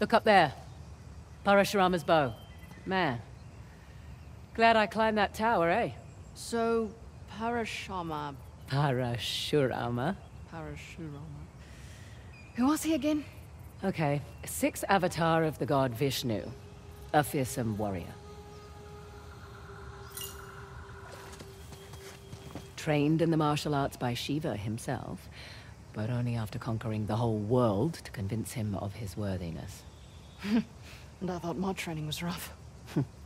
Look up there. Parashurama's bow. Man. Glad I climbed that tower, eh? So, Parashama, Parashurama. Parashurama. Who was he again? Okay, sixth avatar of the god Vishnu. A fearsome warrior. Trained in the martial arts by Shiva himself, but only after conquering the whole world to convince him of his worthiness. And I thought my training was rough.